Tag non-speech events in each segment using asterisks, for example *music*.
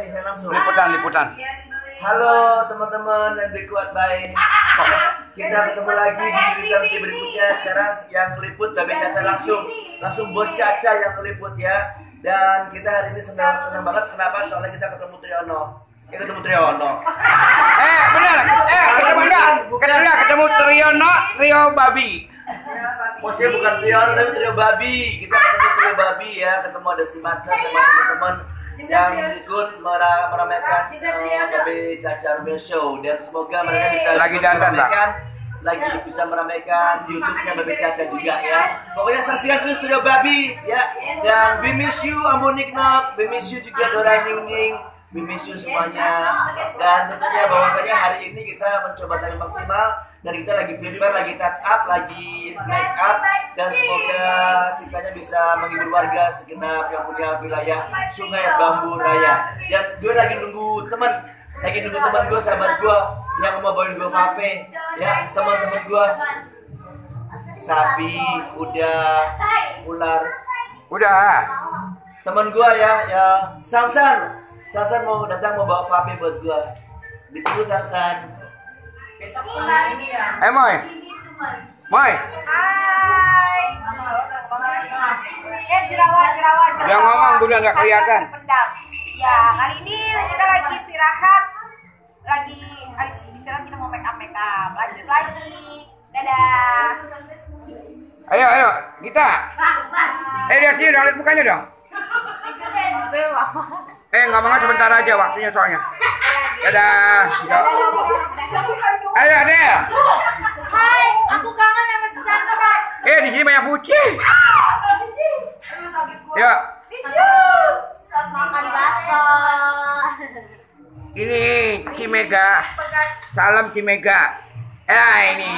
nih saya langsung. Liputan, liputan. Halo teman-teman dan berikuat baik. Kita ketemu lagi di video berikutnya. Sekarang yang meliput Babe Caca langsung, langsung bos Caca yang meliput ya. Dan kita hari ini senang senang banget. Kenapa? Soalnya kita ketemu Triono. Kita ketemu Triono. Eh, benar. Eh, ketemu enggak? Ketemu enggak? Ketemu Triono, Trio Babi. Maksudnya bukan Triono tapi Trio Babi. Kita ketemu Trio Babi ya. Ketemu ada si Mata sama teman-teman yang ikut mera- meramaikan uh, Babe Caca Romeo Show. Dan semoga mereka bisa Lagi dandan, Pak. meramaikan lagi bisa meramaikan YouTube-nya Babe Caca juga ya. Pokoknya saksikan terus Studio Babi ya. Dan we miss you Amonik Nok, we miss you juga Dora Ning Ning, we miss you semuanya. Dan tentunya bahwasanya hari ini kita mencoba tampil maksimal dan kita lagi prepare, lagi touch up, lagi make up dan semoga kitanya bisa menghibur warga segenap yang punya wilayah Sungai Bambu Raya. Dan gue lagi nunggu teman. Lagi nunggu teman gue sahabat gue yang mau bawain gue vape ya teman-teman gue. Sapi kuda ular. Udah. teman gue ya ya Sansan. Sansan mau datang mau bawa vape buat gue. Ditunggu Sansan Eh, Moy. Moy. Hai. Eh jerawat jerawat jerawat. Yang ngomong udah nggak kelihatan. Ya kali ini kita lagi istirahat, lagi habis istirahat kita mau make up make up. Lanjut lagi. Dadah. Ayo, ayo, kita. Eh, lihat sini dong, lihat mukanya dong. Eh, ngomongnya sebentar aja waktunya soalnya. Dadah. Dadah. Ayo, Adel. Hai, aku kangen sama si Sansa. Eh, di sini banyak bucin. Aduh sakit gua. Yuk, Makan bakso. ini Cimega. Salam Cimega. Eh, ini.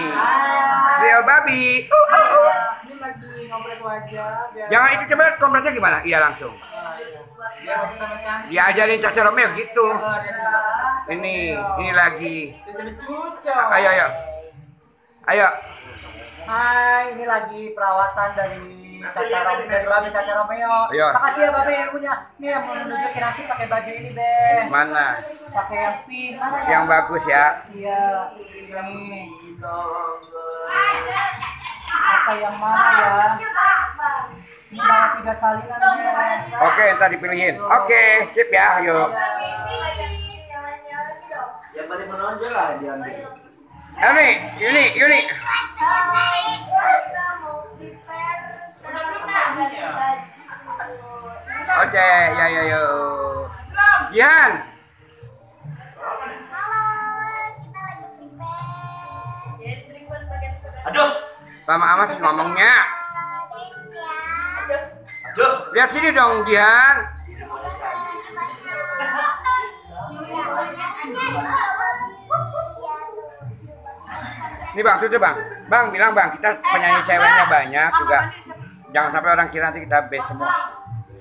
Trio babi. Uh, uh, uh. Ini lagi ngompres wajah biar Jangan itu coba kompresnya gimana? Iya langsung. kita cantik. Diajarin Caca Romeo gitu. Ini, ini lagi. Ayo, ayo. Ayo. Hai, ini lagi perawatan dari Caca Romeo, dari Babe Caca Romeo. Iya. Makasih ya Babe ilmunya. Nih yang mau nunjukin nanti pakai baju ini, Be. Mana? Pakai yang pink. Mana ya? Yang bagus ya. Iya. Ini. Pakai yang mana ya? Ini tiga salinan, Be. Oke, ntar dipilihin. Oke, sip ya. Yuk. Menonjol lah diambil Ini, ini, ini. Oke, ya, ya, ya. Gian. aduh Mama Amas ngomongnya. aduh Lihat sini dong, Gian. Ini bang, tutup bang. Bang, bilang bang, kita penyanyi ceweknya banyak juga. Jangan sampai orang kira nanti kita base semua.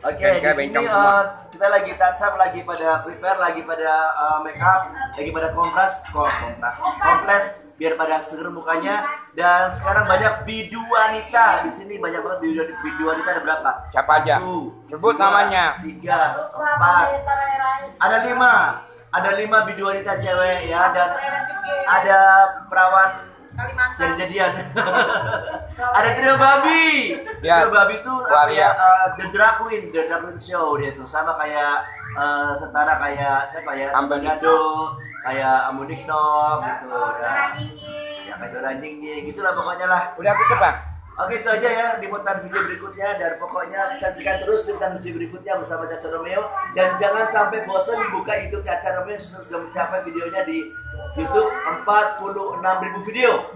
Oke, Dan di sini eh, kita lagi up, lagi pada prepare, lagi pada eh, make up, lagi pada kompres, kok kompres, kompres biar pada seger mukanya. Dan sekarang banyak bidu wanita di sini banyak banget bidu, bidu wanita ada berapa? Siapa aja? Satu, Sebut dua, namanya. Tiga, empat, ada lima, ada lima bidu wanita cewek ya dan ada perawan jadi-jadian. *laughs* ada trio babi. Ya. Trio babi tuh apa ya? eh, the drag queen, the drag queen show dia tuh sama kayak eh, setara kayak siapa ya? Amber Nado, kayak Amunik Nok gitu. Nah, ya kayak Dora Dingding gitu lah pokoknya lah. Udah tutup bang. Oke itu aja ya di mutan video berikutnya dan pokoknya saksikan terus tentang video berikutnya bersama Caca Romeo dan jangan sampai bosan dibuka YouTube Caca Romeo sudah mencapai videonya di YouTube 46.000 video.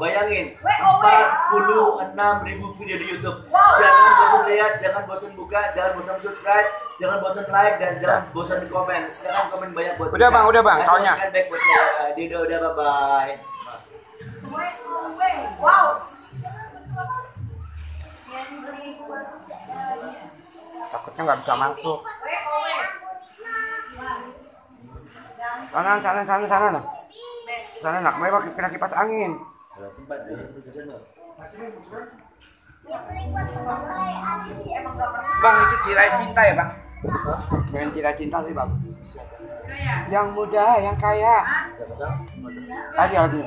Bayangin 46.000 video di YouTube. Jangan bosan lihat, jangan bosan buka, jangan bosan subscribe, jangan bosan like dan jangan bosan komen. Silakan komen banyak buat Udah, kita. Bang, udah, Bang, masukan baik buat saya. Eh, Dido udah bye bye. Wow. Takutnya nggak bisa masuk. Sana, sana, sana, sana. Sana nak, mereka kena kipas angin. Bang itu tirai cinta ya bang? Pengen cinta-cinta sih bang. Yang muda, yang kaya. Tadi lagi.